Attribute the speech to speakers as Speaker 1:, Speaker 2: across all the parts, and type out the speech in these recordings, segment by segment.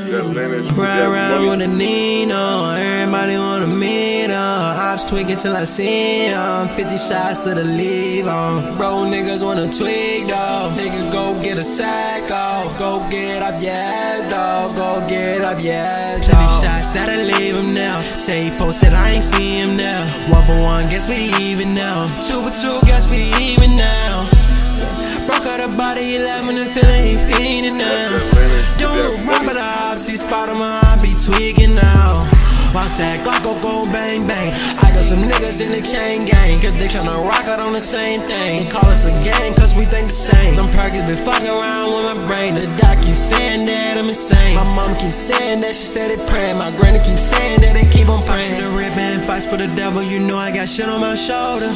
Speaker 1: Mm. Ride around with a Nino, everybody wanna meet up. Ops tweaking till I see 'em. 50 shots to the leave on. Bro, niggas wanna tweak, dog. Nigga, go get a sack off. Go get up, yeah, dog. Go get up, yeah, dog. 50 shots that'll leave him now. Say he posted, I ain't see him now. One for one, guess we even now. Two for two, guess we even now. Broke out a body 11 and feeling he fiending now. See spot him, I be tweaking now. Watch that Glock go go bang bang. I got some niggas in the chain gang, cause they tryna rock out on the same thing. Call us a gang, cause we think the same. Them perkins been fucking around with my brain. The doc keep saying that I'm insane. My mom keep saying that she steady praying. My granny keep saying that they keep on praying. The rip fights for the devil, you know I got shit on my shoulder.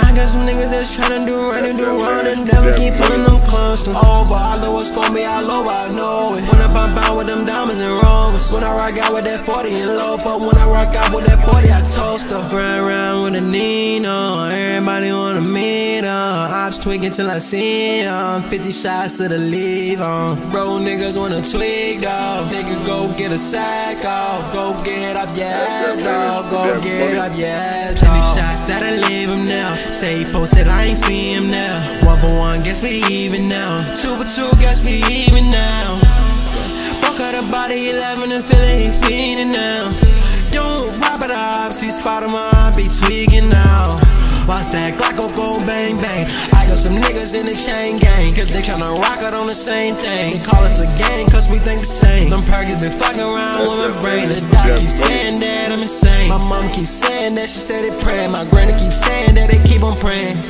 Speaker 1: I got some niggas that's tryna do right and do wrong and never keep pulling them closer. Oh, but I know it's gonna be all over, I know it. When I pump out with them diamonds and rovers. When I rock out with that 40 and low, but when I rock out with that 40, I toast her. Ride around with a Nino, everybody wanna meet up. Ops tweaking till I see 'em. 50 shots to the leave on. Bro, niggas wanna tweak, dog. Nigga, go get a sack off. Go get up, yeah, dog. Go get up, yeah, dog. 50 shots that'll leave him now. Say he posted, I ain't see him now. One for one, guess we even now. Two for two, guess we even now. Out a body 11 and feeling he fiending now. Don't rob it up, see spot him, I be tweaking now. Watch that Glock go bang bang. I got some niggas in the chain gang, cause they tryna rock out on the same thing. They call us a gang, cause we think the same. Them perkins been fucking around with my brain. The doc keeps saying that I'm insane. My mom keeps saying that she steady praying. My granny keeps saying that they keep on praying.